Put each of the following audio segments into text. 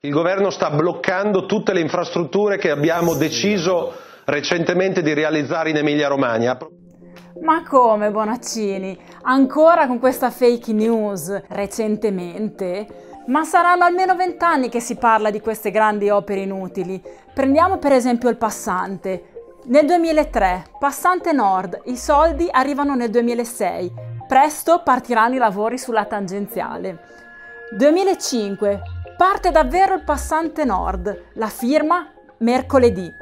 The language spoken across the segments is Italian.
Il governo sta bloccando tutte le infrastrutture che abbiamo deciso recentemente di realizzare in Emilia-Romagna. Ma come Bonaccini? Ancora con questa fake news recentemente? Ma saranno almeno vent'anni che si parla di queste grandi opere inutili. Prendiamo per esempio il passante. Nel 2003, passante nord, i soldi arrivano nel 2006. Presto partiranno i lavori sulla tangenziale. 2005, Parte davvero il passante nord, la firma mercoledì.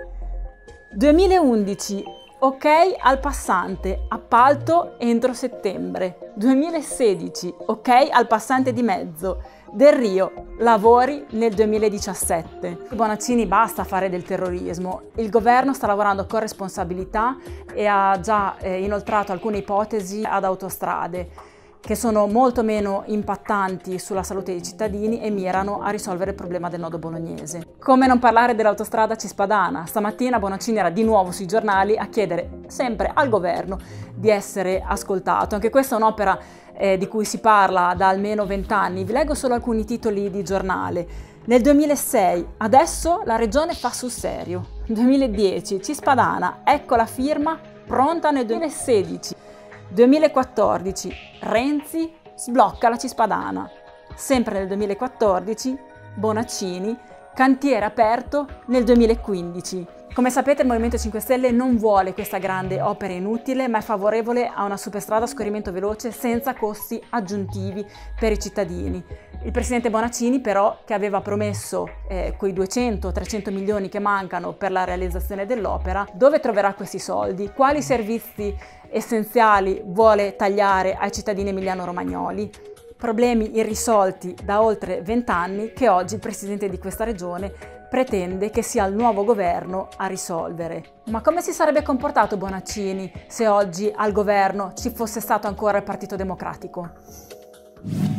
2011, ok al passante, appalto entro settembre. 2016, ok al passante di mezzo. Del Rio, lavori nel 2017. Bonaccini basta fare del terrorismo. Il governo sta lavorando con responsabilità e ha già eh, inoltrato alcune ipotesi ad autostrade che sono molto meno impattanti sulla salute dei cittadini e mirano a risolvere il problema del nodo bolognese. Come non parlare dell'autostrada Cispadana? Stamattina Bonaccini era di nuovo sui giornali a chiedere sempre al governo di essere ascoltato. Anche questa è un'opera eh, di cui si parla da almeno vent'anni. Vi leggo solo alcuni titoli di giornale. Nel 2006, adesso la regione fa sul serio. 2010, Cispadana, ecco la firma, pronta nel 2016. 2014 Renzi sblocca la Cispadana. Sempre nel 2014 Bonaccini cantiere aperto nel 2015. Come sapete il Movimento 5 Stelle non vuole questa grande opera inutile, ma è favorevole a una superstrada a scorrimento veloce senza costi aggiuntivi per i cittadini. Il presidente Bonaccini però, che aveva promesso eh, quei 200-300 milioni che mancano per la realizzazione dell'opera, dove troverà questi soldi? Quali servizi essenziali vuole tagliare ai cittadini emiliano-romagnoli? Problemi irrisolti da oltre vent'anni che oggi il presidente di questa regione pretende che sia il nuovo governo a risolvere. Ma come si sarebbe comportato Bonaccini se oggi al governo ci fosse stato ancora il Partito Democratico?